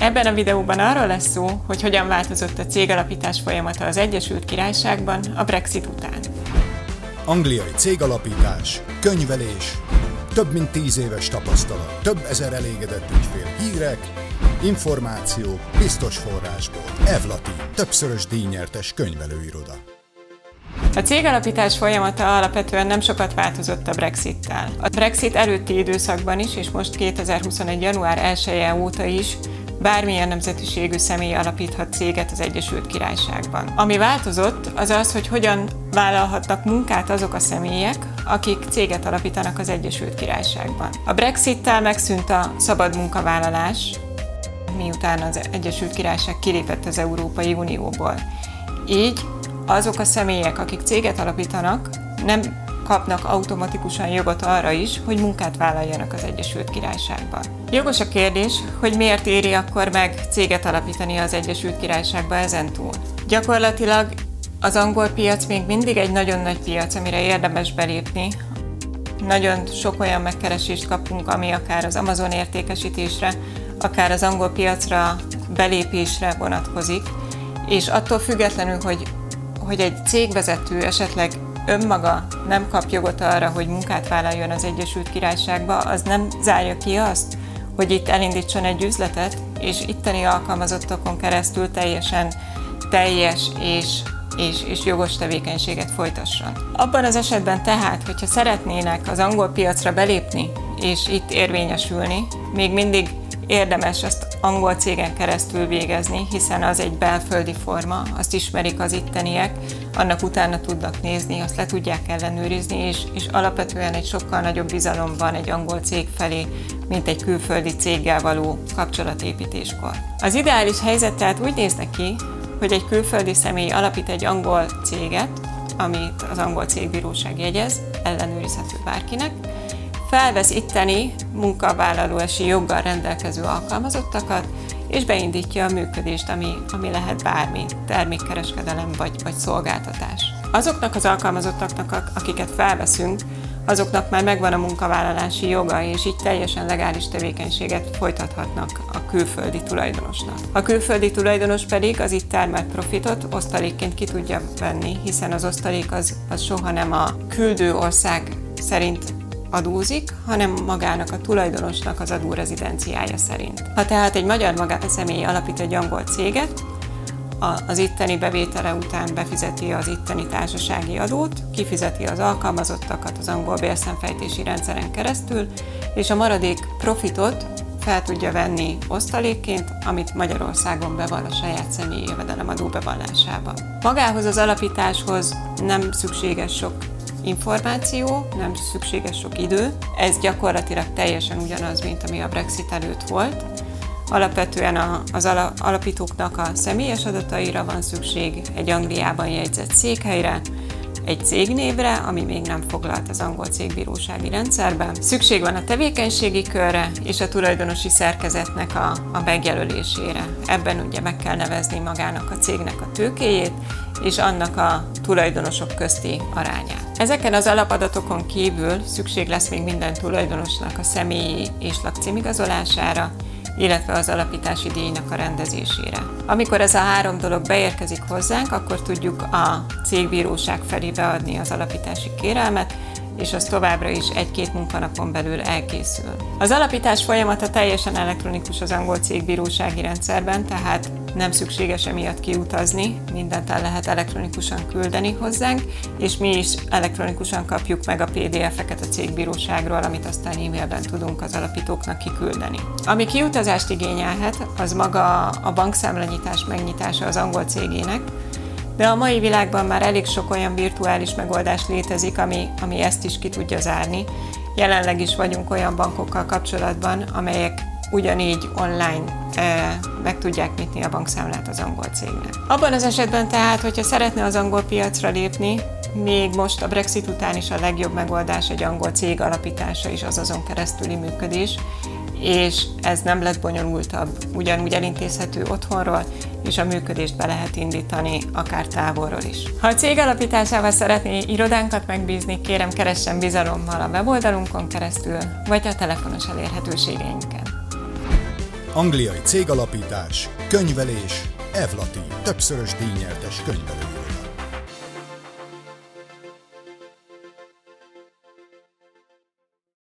Ebben a videóban arról lesz szó, hogy hogyan változott a cégalapítás folyamata az Egyesült Királyságban a Brexit után. Angliai cégalapítás, könyvelés, több mint tíz éves tapasztalat, több ezer elégedett ügyfél, hírek, információk, biztos forrásból. Evlati, többszörös díjnyertes könyvelőiroda. A cégalapítás folyamata alapvetően nem sokat változott a Brexit-tel. A Brexit előtti időszakban is, és most 2021. január 1 -e óta is bármilyen nemzetiségű személy alapíthat céget az Egyesült Királyságban. Ami változott, az az, hogy hogyan vállalhatnak munkát azok a személyek, akik céget alapítanak az Egyesült Királyságban. A Brexit-tel megszűnt a szabad munkavállalás, miután az Egyesült Királyság kilépett az Európai Unióból. Így azok a személyek, akik céget alapítanak, nem kapnak automatikusan jogot arra is, hogy munkát vállaljanak az Egyesült Királyságban. Jogos a kérdés, hogy miért éri akkor meg céget alapítani az Egyesült Királyságba ezentúl. Gyakorlatilag az angol piac még mindig egy nagyon nagy piac, amire érdemes belépni. Nagyon sok olyan megkeresést kapunk, ami akár az Amazon értékesítésre, akár az angol piacra belépésre vonatkozik, és attól függetlenül, hogy, hogy egy cégvezető esetleg önmaga nem kap jogot arra, hogy munkát vállaljon az Egyesült Királyságba, az nem zárja ki azt, hogy itt elindítson egy üzletet, és itteni alkalmazottokon keresztül teljesen teljes és, és, és jogos tevékenységet folytasson. Abban az esetben tehát, hogyha szeretnének az angol piacra belépni, és itt érvényesülni, még mindig érdemes azt angol cégen keresztül végezni, hiszen az egy belföldi forma, azt ismerik az itteniek, annak utána tudnak nézni, azt le tudják ellenőrizni, és, és alapvetően egy sokkal nagyobb bizalom van egy angol cég felé, mint egy külföldi céggel való kapcsolatépítéskor. Az ideális helyzet tehát úgy néz ki, hogy egy külföldi személy alapít egy angol céget, amit az angol cégbíróság jegyez, ellenőrizhető bárkinek, felvesz itteni munkavállalóesi joggal rendelkező alkalmazottakat, és beindítja a működést, ami, ami lehet bármi, termékkereskedelem vagy, vagy szolgáltatás. Azoknak az alkalmazottaknak, akiket felveszünk, azoknak már megvan a munkavállalási joga, és így teljesen legális tevékenységet folytathatnak a külföldi tulajdonosnak. A külföldi tulajdonos pedig az itt termelt profitot osztalékként ki tudja venni, hiszen az osztalék az, az soha nem a küldő ország szerint adózik, hanem magának a tulajdonosnak az adórezidenciája szerint. Ha tehát egy magyar magánszemély alapít egy angol céget, az itteni bevétele után befizeti az itteni társasági adót, kifizeti az alkalmazottakat az angol bérszemfejtési rendszeren keresztül, és a maradék profitot fel tudja venni osztalékként, amit Magyarországon beval a saját személyi jövedelemadó bevallásában. Magához az alapításhoz nem szükséges sok információ, nem szükséges sok idő. Ez gyakorlatilag teljesen ugyanaz, mint ami a Brexit előtt volt. Alapvetően az alapítóknak a személyes adataira van szükség, egy Angliában jegyzett székhelyre, egy cégnévre, ami még nem foglalt az angol cégbírósági rendszerben. Szükség van a tevékenységi körre és a tulajdonosi szerkezetnek a, a megjelölésére. Ebben ugye meg kell nevezni magának a cégnek a tőkéjét, és annak a tulajdonosok közti arányát. Ezeken az alapadatokon kívül szükség lesz még minden tulajdonosnak a személyi és lakcímigazolására, illetve az alapítási díjnak a rendezésére. Amikor ez a három dolog beérkezik hozzánk, akkor tudjuk a cégbíróság felé beadni az alapítási kérelmet, és az továbbra is egy-két munkanapon belül elkészül. Az alapítás folyamata teljesen elektronikus az angol cégbírósági rendszerben, tehát nem szükséges emiatt kiutazni, mindent el lehet elektronikusan küldeni hozzánk, és mi is elektronikusan kapjuk meg a PDF-eket a cégbíróságról, amit aztán e-mailben tudunk az alapítóknak kiküldeni. Ami kiutazást igényelhet, az maga a bankszámlanyítás megnyitása az angol cégének, de a mai világban már elég sok olyan virtuális megoldás létezik, ami, ami ezt is ki tudja zárni. Jelenleg is vagyunk olyan bankokkal kapcsolatban, amelyek ugyanígy online meg tudják nyitni a bankszámlát az angol cégnek. Abban az esetben tehát, hogyha szeretne az angol piacra lépni, még most a Brexit után is a legjobb megoldás egy angol cég alapítása és az azon keresztüli működés, és ez nem lett bonyolultabb, ugyanúgy elintézhető otthonról, és a működést be lehet indítani akár távolról is. Ha a cég alapításával szeretné irodánkat megbízni, kérem keressen bizalommal a weboldalunkon keresztül, vagy a telefonos elérhetőségeinken. Angliai cégalapítás, könyvelés, Evlati, többszörös díjnyertes könyvelő.